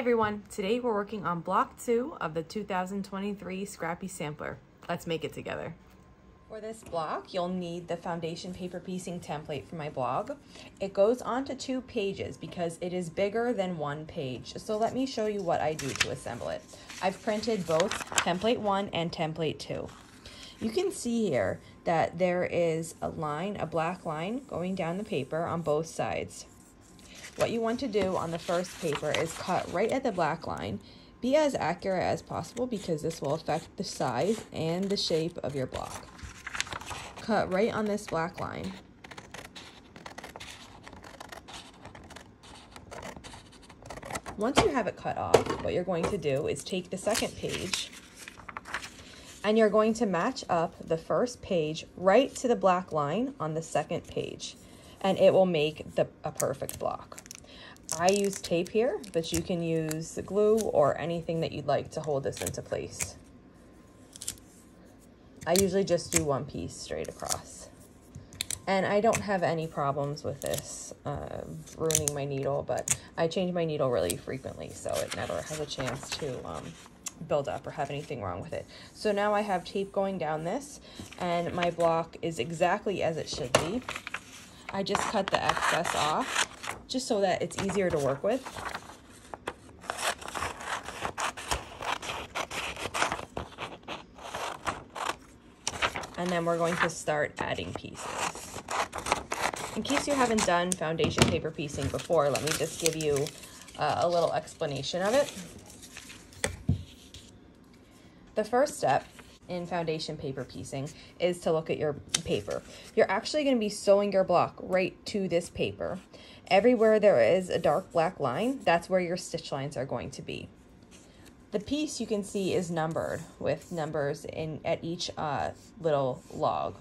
everyone, today we're working on block two of the 2023 Scrappy Sampler. Let's make it together. For this block, you'll need the foundation paper piecing template from my blog. It goes onto two pages because it is bigger than one page. So let me show you what I do to assemble it. I've printed both template one and template two. You can see here that there is a line, a black line going down the paper on both sides. What you want to do on the first paper is cut right at the black line. Be as accurate as possible because this will affect the size and the shape of your block. Cut right on this black line. Once you have it cut off, what you're going to do is take the second page and you're going to match up the first page right to the black line on the second page and it will make the, a perfect block. I use tape here, but you can use the glue or anything that you'd like to hold this into place. I usually just do one piece straight across. And I don't have any problems with this uh, ruining my needle, but I change my needle really frequently, so it never has a chance to um, build up or have anything wrong with it. So now I have tape going down this, and my block is exactly as it should be. I just cut the excess off just so that it's easier to work with. And then we're going to start adding pieces. In case you haven't done foundation paper piecing before, let me just give you uh, a little explanation of it. The first step in foundation paper piecing is to look at your paper. You're actually going to be sewing your block right to this paper. Everywhere there is a dark black line, that's where your stitch lines are going to be. The piece you can see is numbered with numbers in at each uh, little log.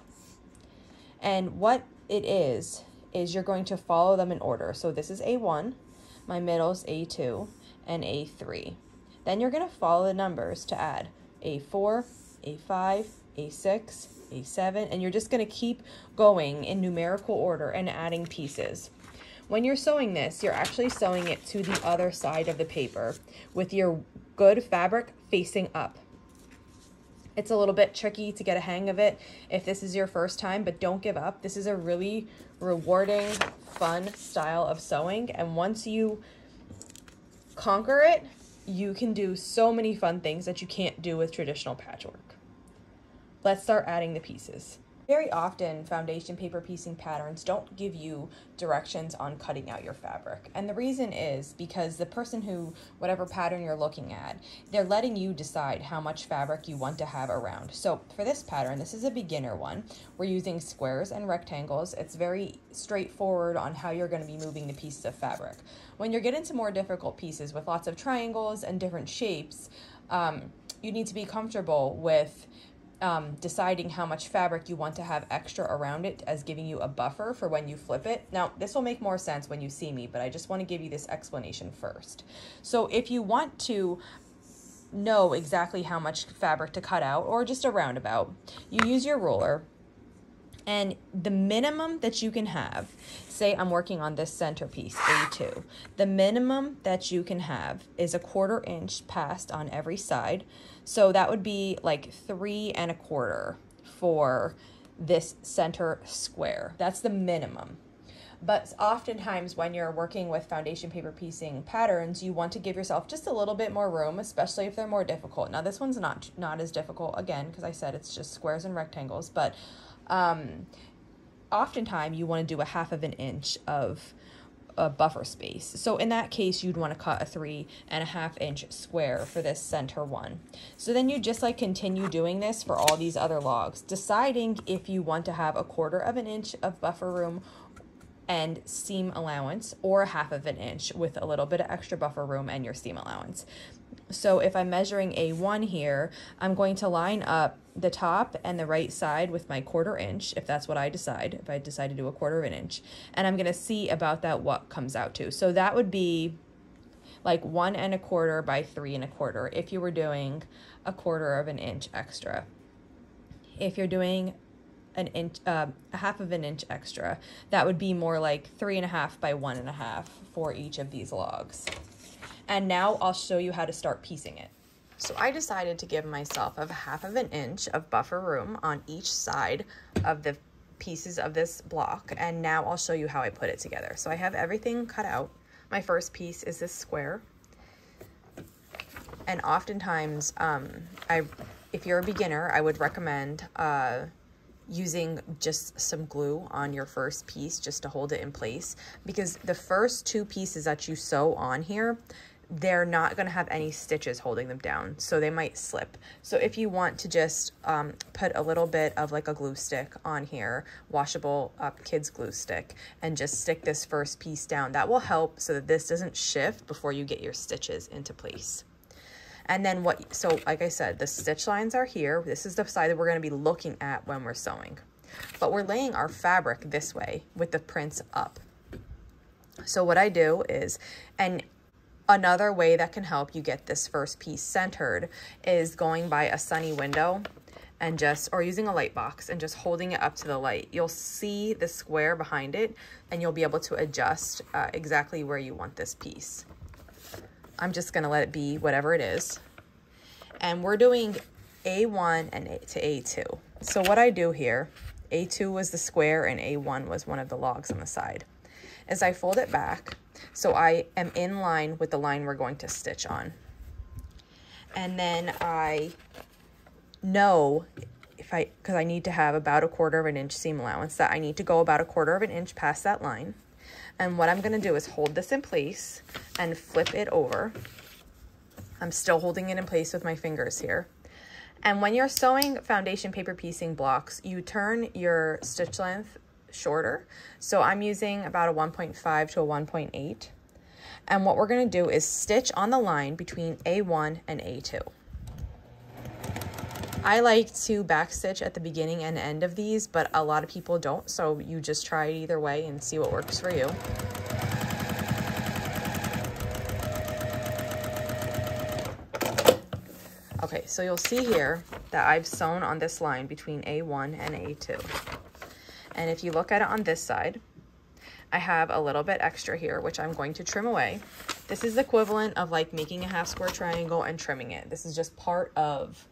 And what it is, is you're going to follow them in order. So this is A1, my middle is A2, and A3. Then you're going to follow the numbers to add A4, a5, A6, A7, and you're just going to keep going in numerical order and adding pieces. When you're sewing this, you're actually sewing it to the other side of the paper with your good fabric facing up. It's a little bit tricky to get a hang of it if this is your first time, but don't give up. This is a really rewarding, fun style of sewing, and once you conquer it, you can do so many fun things that you can't do with traditional patchwork. Let's start adding the pieces. Very often, foundation paper piecing patterns don't give you directions on cutting out your fabric. And the reason is because the person who, whatever pattern you're looking at, they're letting you decide how much fabric you want to have around. So for this pattern, this is a beginner one. We're using squares and rectangles. It's very straightforward on how you're going to be moving the pieces of fabric. When you're getting to more difficult pieces with lots of triangles and different shapes, um, you need to be comfortable with um, deciding how much fabric you want to have extra around it as giving you a buffer for when you flip it. Now, this will make more sense when you see me, but I just want to give you this explanation first. So if you want to know exactly how much fabric to cut out or just a roundabout, you use your ruler and the minimum that you can have, say I'm working on this centerpiece, A2, the minimum that you can have is a quarter inch passed on every side. So that would be like three and a quarter for this center square. That's the minimum. But oftentimes, when you're working with foundation paper piecing patterns, you want to give yourself just a little bit more room, especially if they're more difficult. Now, this one's not not as difficult again because I said it's just squares and rectangles, but um, oftentimes you want to do a half of an inch of a buffer space. So in that case, you'd want to cut a three and a half inch square for this center one. So then you just like continue doing this for all these other logs, deciding if you want to have a quarter of an inch of buffer room and seam allowance or a half of an inch with a little bit of extra buffer room and your seam allowance. So if I'm measuring A1 here, I'm going to line up the top and the right side with my quarter inch, if that's what I decide, if I decide to do a quarter of an inch. And I'm going to see about that what comes out to. So that would be like one and a quarter by three and a quarter if you were doing a quarter of an inch extra. If you're doing an inch, uh, a half of an inch extra, that would be more like three and a half by one and a half for each of these logs. And now I'll show you how to start piecing it. So I decided to give myself a half of an inch of buffer room on each side of the pieces of this block. And now I'll show you how I put it together. So I have everything cut out. My first piece is this square. And oftentimes, um, I, if you're a beginner, I would recommend uh, using just some glue on your first piece just to hold it in place because the first two pieces that you sew on here they're not going to have any stitches holding them down so they might slip so if you want to just um, put a little bit of like a glue stick on here washable uh, kids glue stick and just stick this first piece down that will help so that this doesn't shift before you get your stitches into place and then what, so like I said, the stitch lines are here. This is the side that we're gonna be looking at when we're sewing. But we're laying our fabric this way with the prints up. So what I do is, and another way that can help you get this first piece centered is going by a sunny window and just, or using a light box and just holding it up to the light. You'll see the square behind it and you'll be able to adjust uh, exactly where you want this piece. I'm just to let it be whatever it is. And we're doing A1 and A to A2. So what I do here, A2 was the square and A1 was one of the logs on the side, is I fold it back so I am in line with the line we're going to stitch on. And then I know if I, because I need to have about a quarter of an inch seam allowance, that I need to go about a quarter of an inch past that line. And what I'm gonna do is hold this in place and flip it over. I'm still holding it in place with my fingers here. And when you're sewing foundation paper piecing blocks, you turn your stitch length shorter. So I'm using about a 1.5 to a 1.8. And what we're gonna do is stitch on the line between A1 and A2. I like to backstitch at the beginning and end of these, but a lot of people don't, so you just try it either way and see what works for you. Okay, so you'll see here that I've sewn on this line between A1 and A2. And if you look at it on this side, I have a little bit extra here, which I'm going to trim away. This is the equivalent of like making a half square triangle and trimming it. This is just part of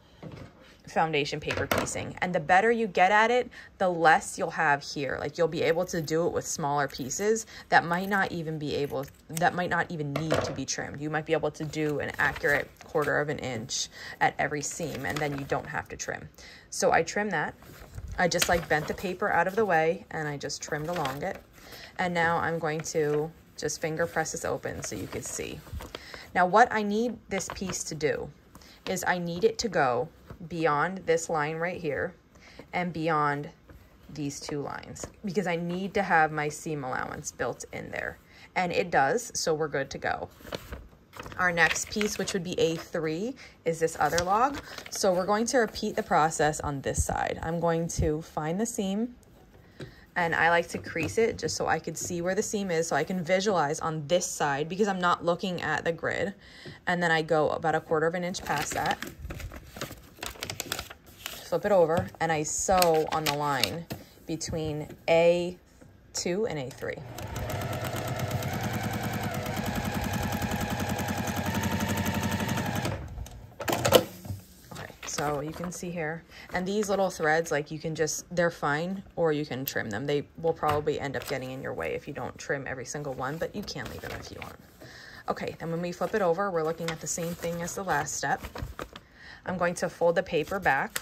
foundation paper piecing. And the better you get at it, the less you'll have here. Like you'll be able to do it with smaller pieces that might not even be able, that might not even need to be trimmed. You might be able to do an accurate quarter of an inch at every seam and then you don't have to trim. So I trim that. I just like bent the paper out of the way and I just trimmed along it. And now I'm going to just finger press this open so you can see. Now what I need this piece to do is I need it to go beyond this line right here and beyond these two lines because I need to have my seam allowance built in there. And it does, so we're good to go. Our next piece, which would be A3, is this other log. So we're going to repeat the process on this side. I'm going to find the seam and I like to crease it just so I could see where the seam is so I can visualize on this side because I'm not looking at the grid. And then I go about a quarter of an inch past that flip it over, and I sew on the line between A2 and A3. Okay, so you can see here, and these little threads, like you can just, they're fine, or you can trim them. They will probably end up getting in your way if you don't trim every single one, but you can leave them if you want. Okay, then when we flip it over, we're looking at the same thing as the last step. I'm going to fold the paper back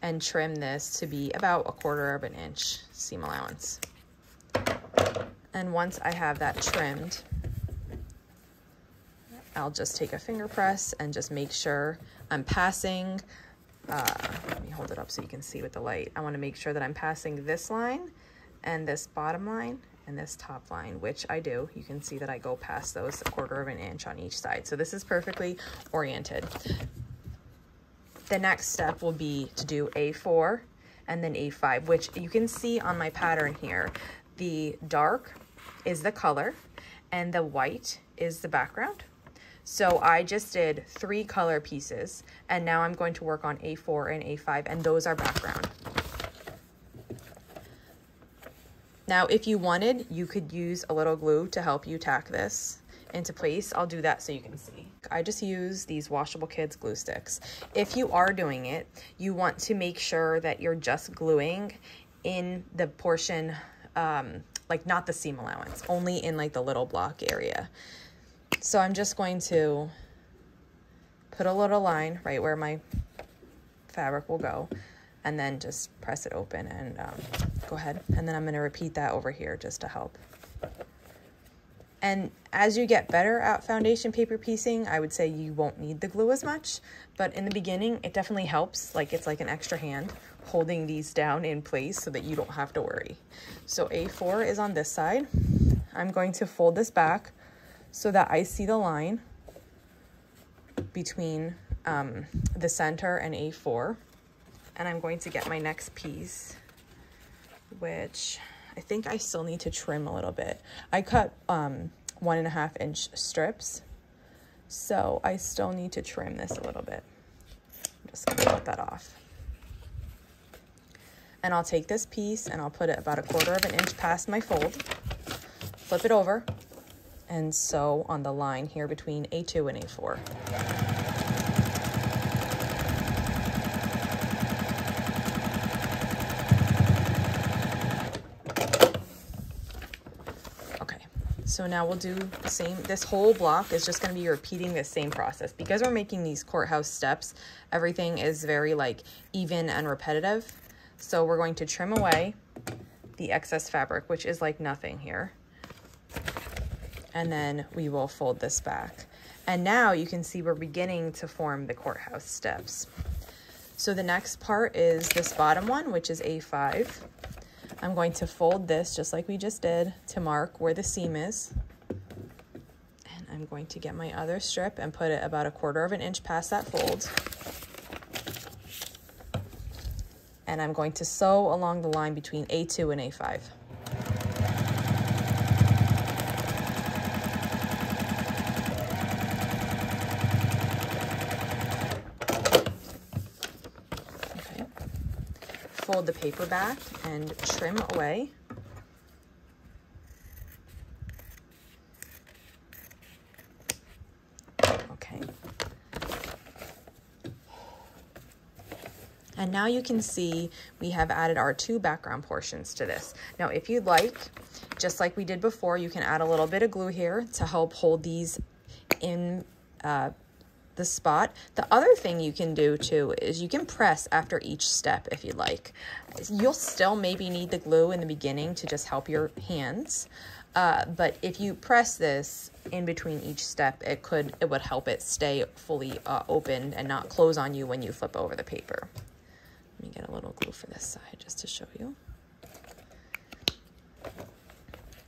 and trim this to be about a quarter of an inch seam allowance. And once I have that trimmed, I'll just take a finger press and just make sure I'm passing, uh, let me hold it up so you can see with the light. I wanna make sure that I'm passing this line and this bottom line and this top line, which I do. You can see that I go past those a quarter of an inch on each side. So this is perfectly oriented the next step will be to do A4 and then A5, which you can see on my pattern here. The dark is the color and the white is the background. So I just did three color pieces and now I'm going to work on A4 and A5 and those are background. Now, if you wanted, you could use a little glue to help you tack this into place, I'll do that so you can see. I just use these washable kids glue sticks. If you are doing it, you want to make sure that you're just gluing in the portion, um, like not the seam allowance, only in like the little block area. So I'm just going to put a little line right where my fabric will go and then just press it open and um, go ahead. And then I'm gonna repeat that over here just to help. And as you get better at foundation paper piecing, I would say you won't need the glue as much, but in the beginning, it definitely helps. Like it's like an extra hand holding these down in place so that you don't have to worry. So A4 is on this side. I'm going to fold this back so that I see the line between um, the center and A4. And I'm going to get my next piece, which I think I still need to trim a little bit. I cut um, one and a half inch strips, so I still need to trim this a little bit. I'm just gonna cut that off. And I'll take this piece and I'll put it about a quarter of an inch past my fold, flip it over, and sew on the line here between A2 and A4. So now we'll do the same, this whole block is just gonna be repeating the same process. Because we're making these courthouse steps, everything is very like even and repetitive. So we're going to trim away the excess fabric, which is like nothing here. And then we will fold this back. And now you can see we're beginning to form the courthouse steps. So the next part is this bottom one, which is A5. I'm going to fold this just like we just did to mark where the seam is. And I'm going to get my other strip and put it about a quarter of an inch past that fold. And I'm going to sew along the line between A2 and A5. Fold the paper back and trim away. Okay. And now you can see we have added our two background portions to this. Now, if you'd like, just like we did before, you can add a little bit of glue here to help hold these in uh, the spot. The other thing you can do too is you can press after each step if you like. You'll still maybe need the glue in the beginning to just help your hands. Uh, but if you press this in between each step, it could it would help it stay fully uh, open and not close on you when you flip over the paper. Let me get a little glue for this side just to show you.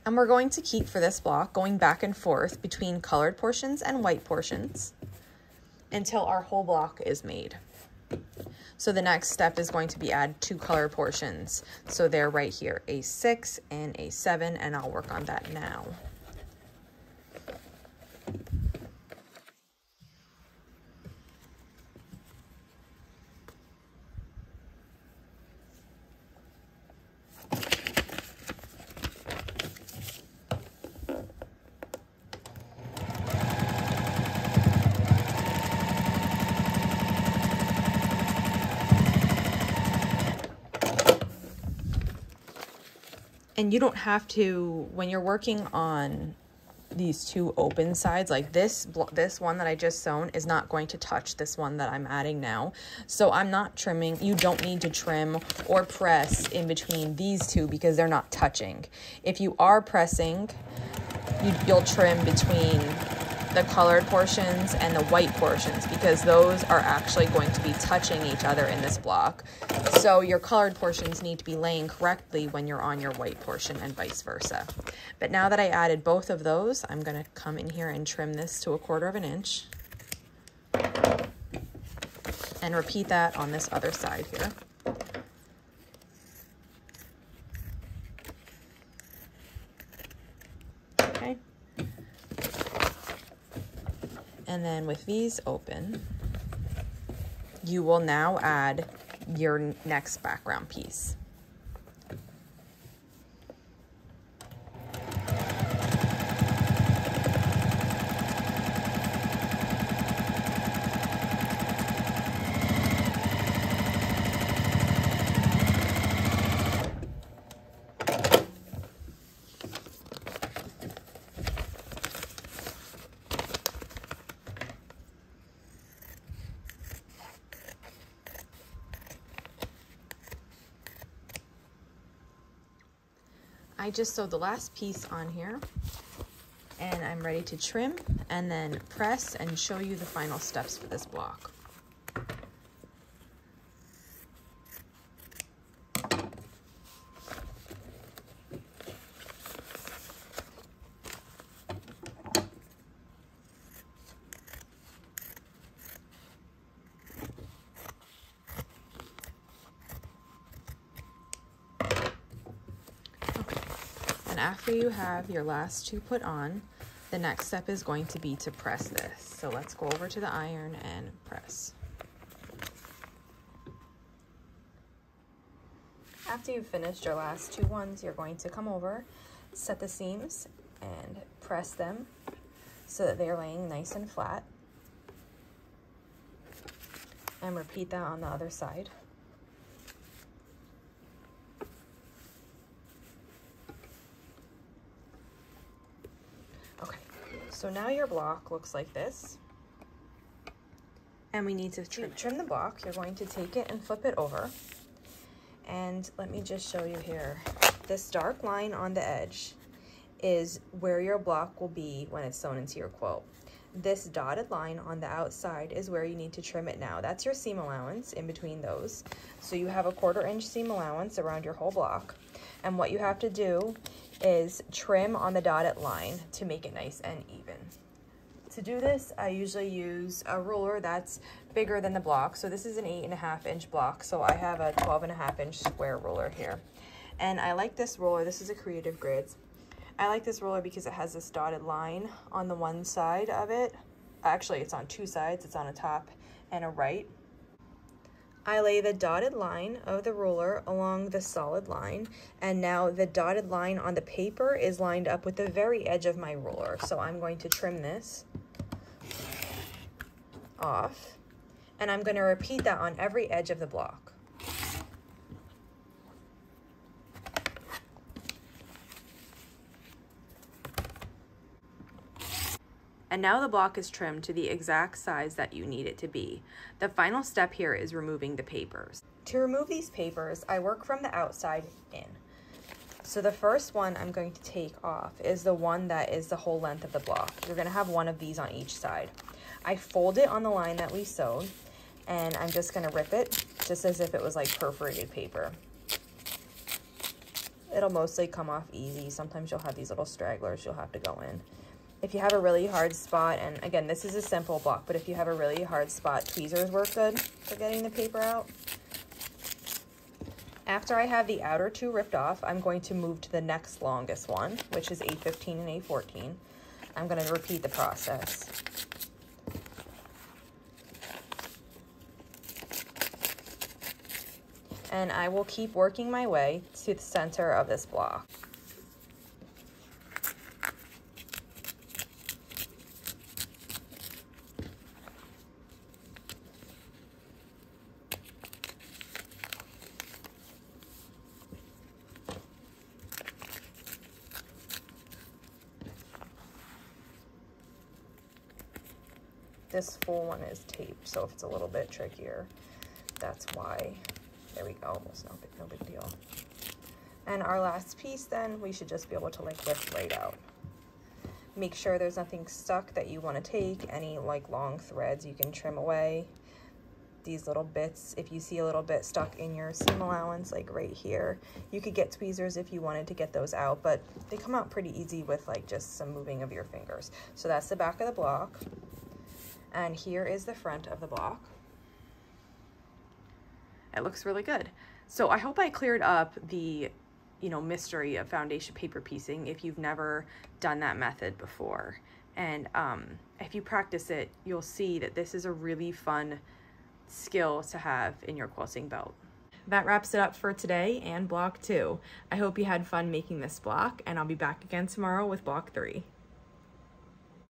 And we're going to keep for this block going back and forth between colored portions and white portions until our whole block is made. So the next step is going to be add two color portions. So they're right here, A6 and A7, and I'll work on that now. And you don't have to when you're working on these two open sides like this this one that I just sewn is not going to touch this one that I'm adding now. So I'm not trimming. You don't need to trim or press in between these two because they're not touching. If you are pressing you, you'll trim between the colored portions and the white portions because those are actually going to be touching each other in this block. So your colored portions need to be laying correctly when you're on your white portion and vice versa. But now that I added both of those, I'm gonna come in here and trim this to a quarter of an inch. And repeat that on this other side here. Then with these open, you will now add your next background piece. I just sewed the last piece on here and I'm ready to trim and then press and show you the final steps for this block. And after you have your last two put on, the next step is going to be to press this. So let's go over to the iron and press. After you've finished your last two ones, you're going to come over, set the seams, and press them so that they're laying nice and flat. And repeat that on the other side. So now your block looks like this. And we need to trim, trim the block. You're going to take it and flip it over. And let me just show you here. This dark line on the edge is where your block will be when it's sewn into your quilt. This dotted line on the outside is where you need to trim it now. That's your seam allowance in between those. So you have a quarter inch seam allowance around your whole block. And what you have to do is trim on the dotted line to make it nice and even. To do this, I usually use a ruler that's bigger than the block. So this is an eight and a half inch block. So I have a 12 and a half inch square ruler here. And I like this ruler. This is a Creative Grids. I like this ruler because it has this dotted line on the one side of it. Actually, it's on two sides. It's on a top and a right. I lay the dotted line of the ruler along the solid line and now the dotted line on the paper is lined up with the very edge of my ruler. So I'm going to trim this off and I'm going to repeat that on every edge of the block. And now the block is trimmed to the exact size that you need it to be. The final step here is removing the papers. To remove these papers, I work from the outside in. So the first one I'm going to take off is the one that is the whole length of the block. You're gonna have one of these on each side. I fold it on the line that we sewed and I'm just gonna rip it just as if it was like perforated paper. It'll mostly come off easy. Sometimes you'll have these little stragglers you'll have to go in. If you have a really hard spot, and again, this is a simple block, but if you have a really hard spot, tweezers work good for getting the paper out. After I have the outer two ripped off, I'm going to move to the next longest one, which is A15 and A14. I'm going to repeat the process. And I will keep working my way to the center of this block. This full one is taped, so if it's a little bit trickier, that's why. There we go, almost no big, no big deal. And our last piece then, we should just be able to like lift right out. Make sure there's nothing stuck that you wanna take, any like long threads you can trim away. These little bits, if you see a little bit stuck in your seam allowance, like right here, you could get tweezers if you wanted to get those out, but they come out pretty easy with like just some moving of your fingers. So that's the back of the block. And here is the front of the block. It looks really good. So I hope I cleared up the, you know, mystery of foundation paper piecing if you've never done that method before. And um, if you practice it, you'll see that this is a really fun skill to have in your quilting belt. That wraps it up for today and block two. I hope you had fun making this block and I'll be back again tomorrow with block three.